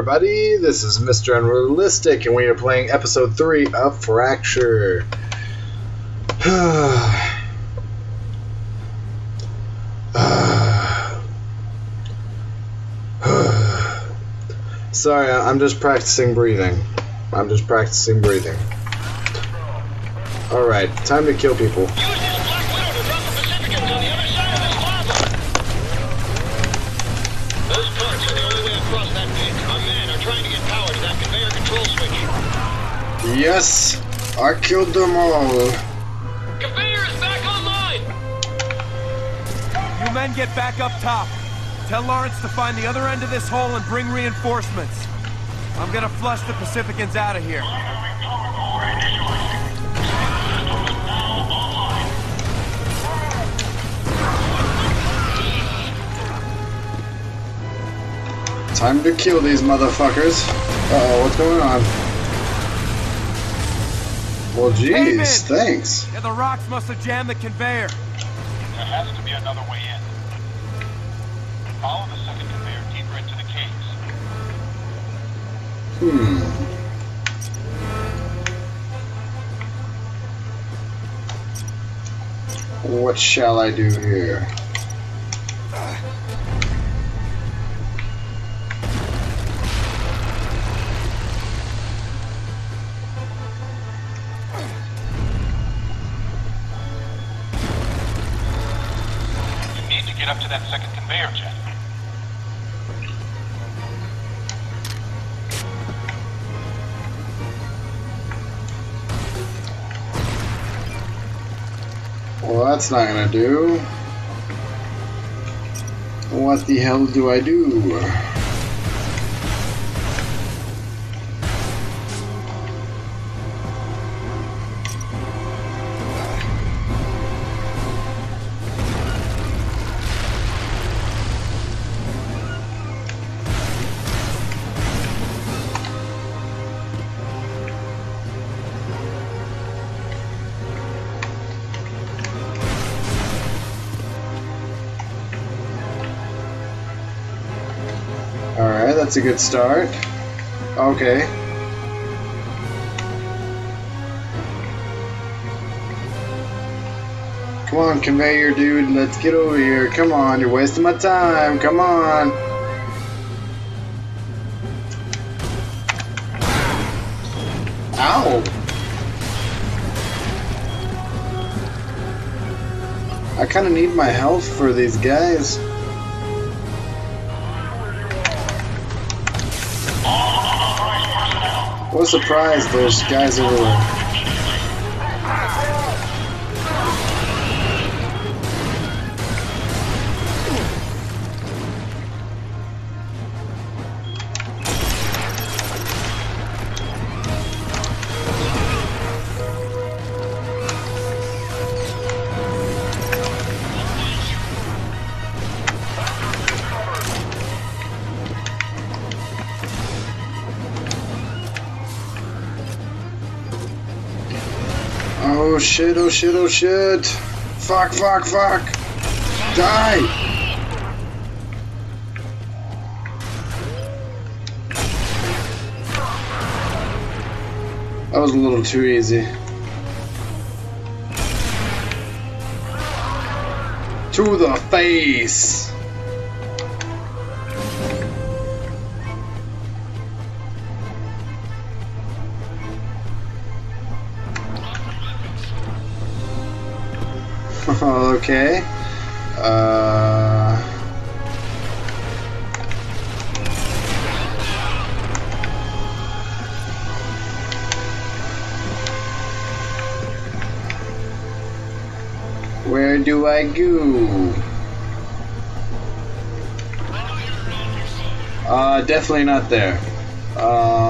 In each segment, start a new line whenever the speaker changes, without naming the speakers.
everybody. This is Mr. Unrealistic, and we are playing episode 3 of Fracture. Sorry, I'm just practicing breathing. I'm just practicing breathing. Alright, time to kill people. Yes, I killed them all.
Conveyor is back online!
You men get back up top. Tell Lawrence to find the other end of this hole and bring reinforcements. I'm gonna flush the Pacificans out of here.
Time to kill these motherfuckers. Uh oh, what's going on? Well,
Hey,
jeez, thanks.
Yeah, the rocks must have jammed the conveyor.
There has to be another way in. Follow the second conveyor deeper into the caves.
Hmm. What shall I do here? That's not gonna do. What the hell do I do? That's a good start. Okay. Come on, conveyor dude, let's get over here. Come on, you're wasting my time. Come on. Ow! I kind of need my health for these guys. What a surprise, there's guys everywhere. Oh shit, oh shit, oh shit. Fuck, fuck, fuck. Die! That was a little too easy. To the face! Okay. Uh. Where do I go? Uh, definitely not there. Um.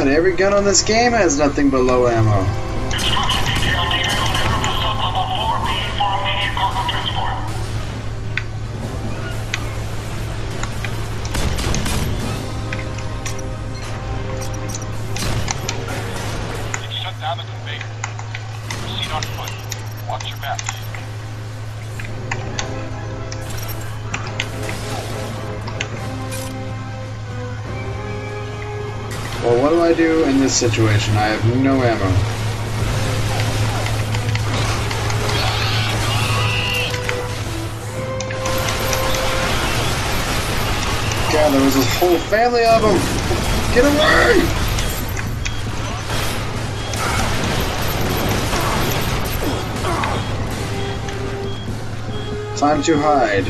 God, every gun on this game has nothing but low ammo. This situation? I have no ammo. God, there was this whole family of them! Get away! Time to hide.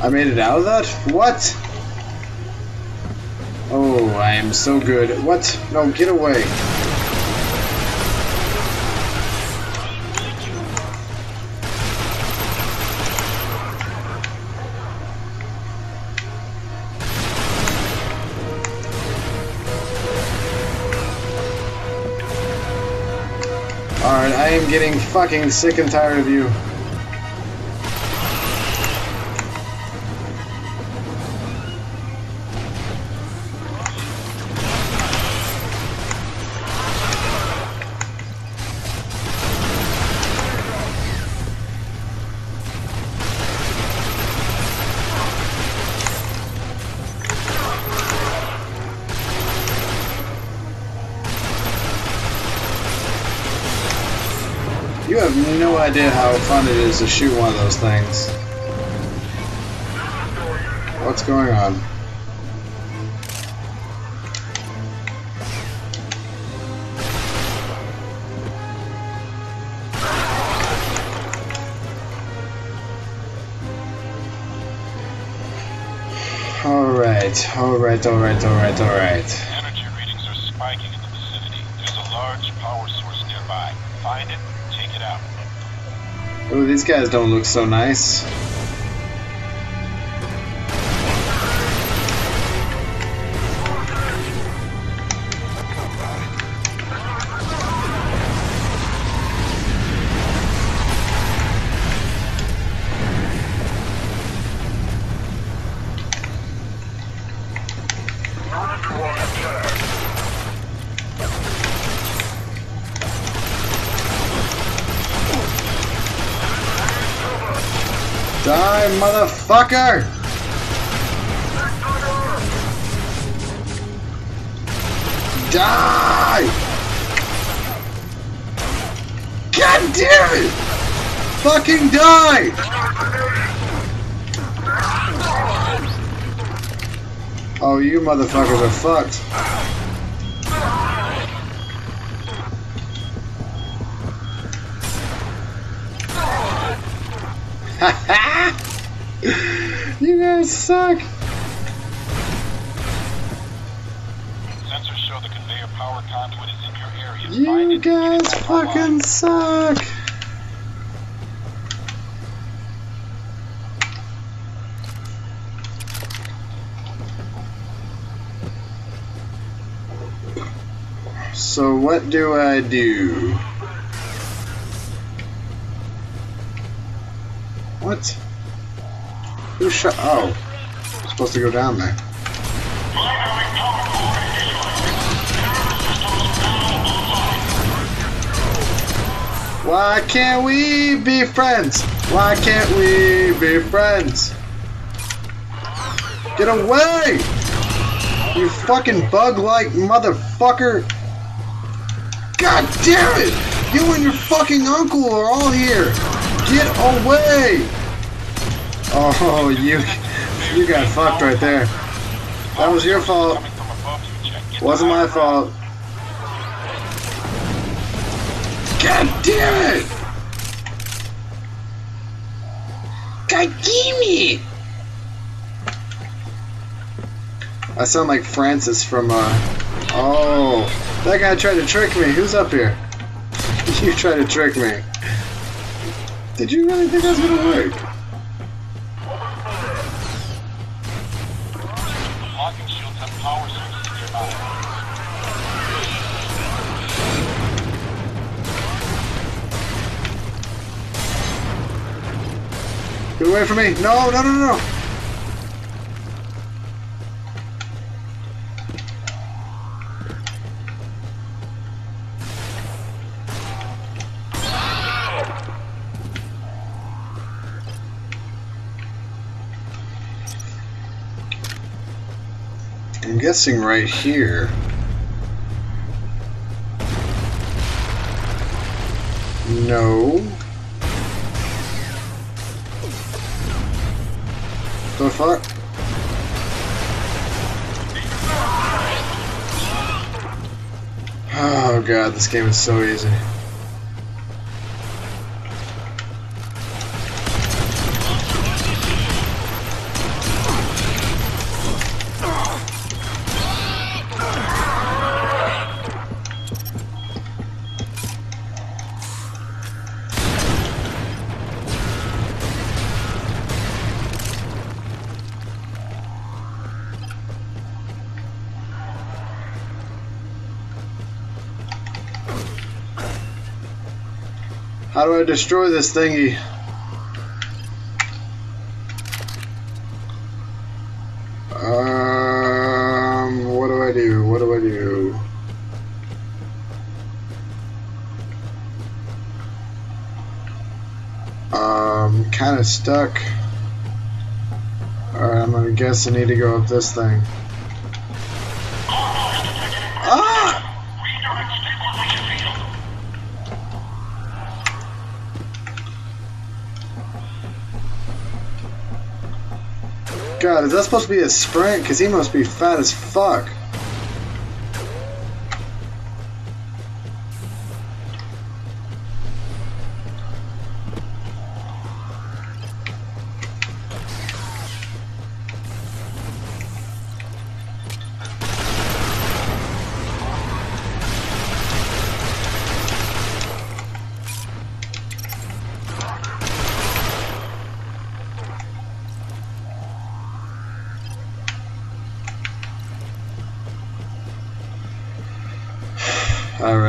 I made it out of that? What? Oh, I am so good. What? No, get away. Alright, I am getting fucking sick and tired of you. You have no idea how fun it is to shoot one of those things. What's going on? Alright, alright, alright, alright, alright.
Energy readings are spiking in the vicinity. There's a large power source nearby. Find it, take it out.
Ooh, these guys don't look so nice. Die, motherfucker! Die! God damn it! Fucking die! Oh, you motherfuckers are fucked. You guys suck.
Sensors show the conveyor power conduit is in your area.
You guys
online.
fucking suck. So what do I do? What? Who shot? Oh, I'm supposed to go down there. Why can't we be friends? Why can't we be friends? Get away! You fucking bug-like motherfucker! God damn it! You and your fucking uncle are all here! Get away! Oh, you, you got fucked right there. That was your fault. Wasn't my fault. God damn it! God damn it! I sound like Francis from, uh... Oh, that guy tried to trick me. Who's up here? You tried to trick me. Did you really think that was gonna work? Get away from me! No, no, no, no! I'm guessing right here. No. The fuck? Oh god, this game is so easy. How do I destroy this thingy? Um, what do I do? What do I do? Um, kind of stuck. Alright, I'm gonna guess I need to go up this thing. God, is that supposed to be a sprint? Because he must be fat as fuck.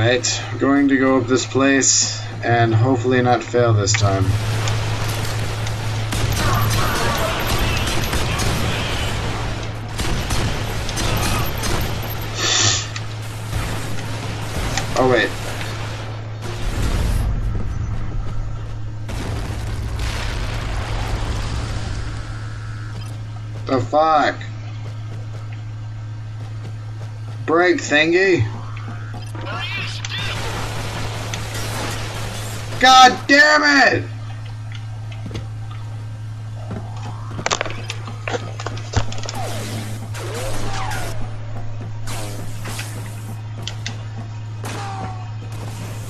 Alright, going to go up this place and hopefully not fail this time. Oh wait. The fuck? Break thingy? God damn it!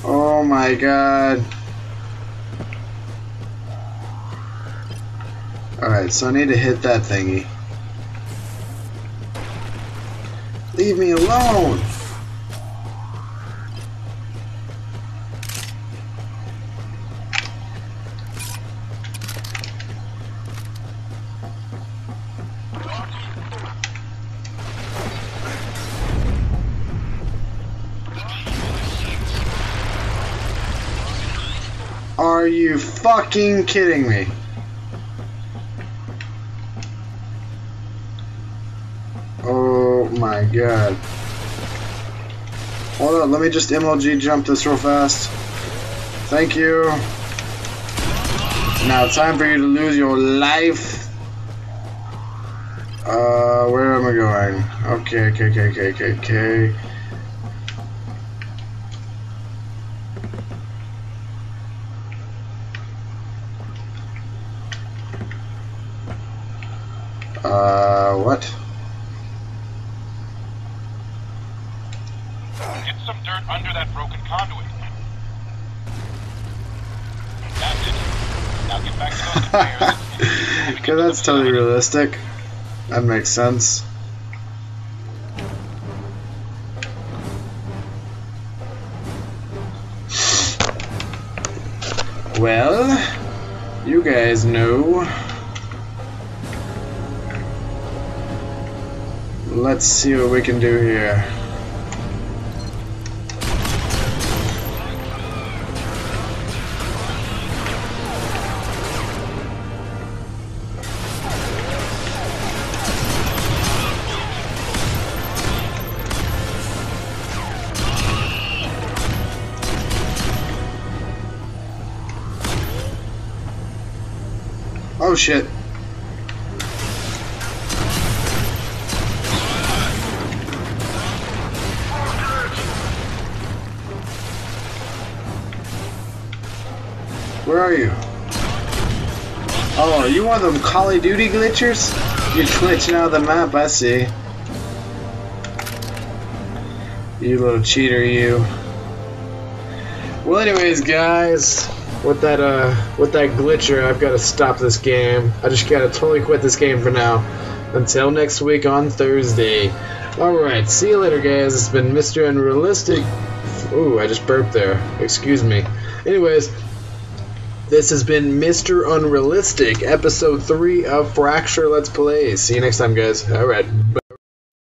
Oh my god. Alright, so I need to hit that thingy. Leave me alone! You fucking kidding me? Oh my god. Hold on, let me just MLG jump this real fast. Thank you. Now, time for you to lose your life. Uh, where am I going? Okay, okay, okay, okay, okay, okay. Uh, what?
Get some dirt under that broken conduit. That's it. Now get back to those conveyors.
Okay, that's totally realistic. That makes sense. Well, you guys know. Let's see what we can do here. Oh shit. Are you? Oh, you one of them Call of Duty glitchers? You're glitching out of the map, I see. You little cheater, you. Well, anyways, guys, with that uh, with that glitcher, I've got to stop this game. I just gotta totally quit this game for now. Until next week on Thursday. All right, see you later, guys. It's been Mr. Unrealistic. Ooh, I just burped there. Excuse me. Anyways, this has been Mr. Unrealistic, episode three of Fracture Let's Play. See you next time, guys. All right, bye.